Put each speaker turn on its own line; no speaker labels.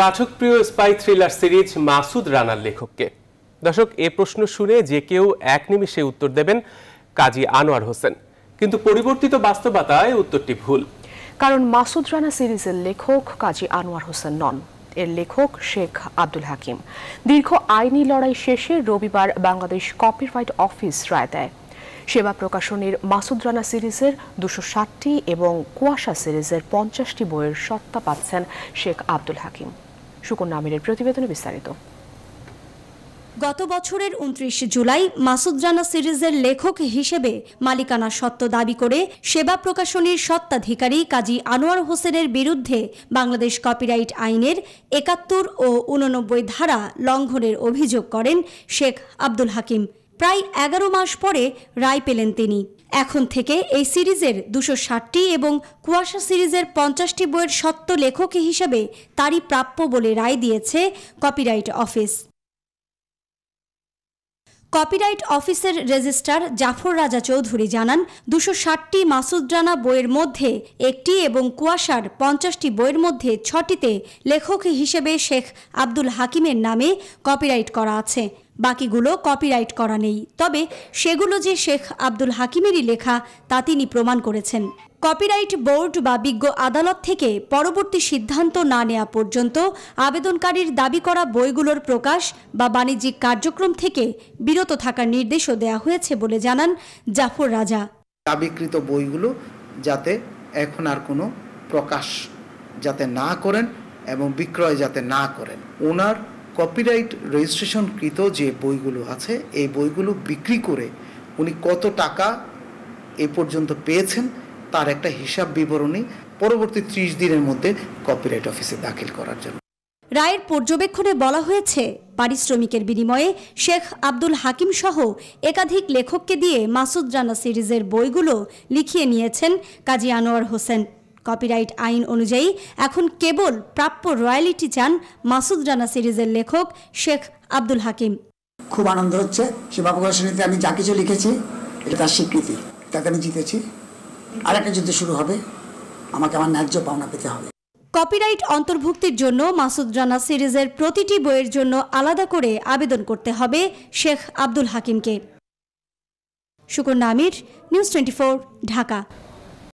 পাঠকপ্রিয় spy thriller series Masud রানার লেখককে। দর্শক, এ প্রশ্ন শুনে যে কেউ এক নিমিষে উত্তর দেবেন কাজী আনোয়ার হোসেন। কিন্তু পরিবর্তিত বাস্তবতায় উত্তরটি ভুল।
কারণ মাসুদ রানা সিরিজের লেখক কাজী আনোয়ার হোসেন নন। এর লেখক শেখ আব্দুল হাকিম। দীর্ঘ আইনি লড়াই শেষে রবিবার বাংলাদেশ কপিরাইট অফিস রায় দেয়। সেবা প্রকাশনীর মাসুদ রানা সিরিজের দুশো ষাটটি এবং কুয়াশা সিরিজের পঞ্চাশটি বইয়ের সত্তা পাচ্ছেন শেখ আব্দুল হাকিম। সুকন্যা আমিরের প্রতিবেদনে বিস্তারিত।
গত বছরের উনত্রিশ জুলাই মাসুদ রানা সিরিজের লেখক হিসেবে মালিকানা সত্ত্ব দাবি করে সেবা প্রকাশনীর সত্ত্বাধিকারী কাজী আনোয়ার হোসেনের বিরুদ্ধে বাংলাদেশ কপিরাইট আইনের একাত্তর ও উননব্বই ধারা লঙ্ঘনের অভিযোগ করেন শেখ আব্দুল হাকিম। প্রায় এগারো মাস পরে রায় পেলেন তিনি। এখন থেকে এই সিরিজের দুশো ষাটটি এবং কুয়াশা সিরিজের পঞ্চাশটি বইয়ের সত্য লেখক হিসেবে তারই প্রাপ্য বলে রায় দিয়েছে কপিরাইট অফিস। কপিরাইট অফিসের রেজিস্ট্রার জাফর রাজা চৌধুরী জানান, দুশো ষাটটি মাসুদ রানা বইয়ের মধ্যে একটি এবং কুয়াশার পঞ্চাশটি বইয়ের মধ্যে ছটিতে লেখক হিসেবে শেখ আব্দুল হাকিমের নামে কপিরাইট করা আছে। বাকিগুলো কপিরাইট করা নেই। তবে সেগুলো যে শেখ আব্দুল হাকিমেরই লেখা, তা তিনি প্রমাণ করেছেন। কপিরাইট বোর্ড বা বিজ্ঞ আদালত থেকে পরবর্তী সিদ্ধান্ত না নেওয়া পর্যন্ত আবেদনকারীর দাবি করা বইগুলোর প্রকাশ বা বাণিজ্যিক কার্যক্রম থেকে বিরত থাকার নির্দেশও দেওয়া হয়েছে বলে জানান জাফর রাজা।
দাবিকৃত বইগুলো যাতে এখন আর কোনো প্রকাশ যাতে না করেন এবং বিক্রয় যাতে না করেন। ওনার কপিরাইট রেজিস্ট্রেশনকৃত যে বইগুলো আছে, এই বইগুলো বিক্রি করে উনি কত টাকা এ পর্যন্ত পেয়েছেন, তার একটা হিসাব বিবরণী পরবর্তী ত্রিশ দিনের মধ্যে কপিরাইট অফিসে দাখিল করার জন্য।
রায়ের পর্যবেক্ষণে বলা হয়েছে, পারিশ্রমিকের বিনিময়ে শেখ আব্দুল হাকিম সহ একাধিক লেখককে দিয়ে মাসুদ রানা সিরিজের বইগুলো লিখিয়ে নিয়েছেন কাজী আনোয়ার হোসেন। কপিরাইট আইন অনুযায়ী এখন কেবল প্রাপ্য রয়্যালিটি চান মাসুদ রানা সিরিজের লেখক শেখ আব্দুল হাকিম।
খুব আনন্দ হচ্ছে। সেবা প্রকাশনীতে আমি যা কিছু লিখেছি এটা তার স্বীকৃতি। তাতে আমি জিতেছি। আর একটা যুদ্ধ শুরু হবে। আমাকে আমার ন্যায্য পাওনা পেতে হবে।
কপিরাইট অন্তর্ভুক্তির জন্য মাসুদ রানা সিরিজের প্রতিটি বইয়ের জন্য আলাদা করে আবেদন করতে হবে Sheikh Abdul হাকিমকে। Sukanya Amir news twenty Dhaka.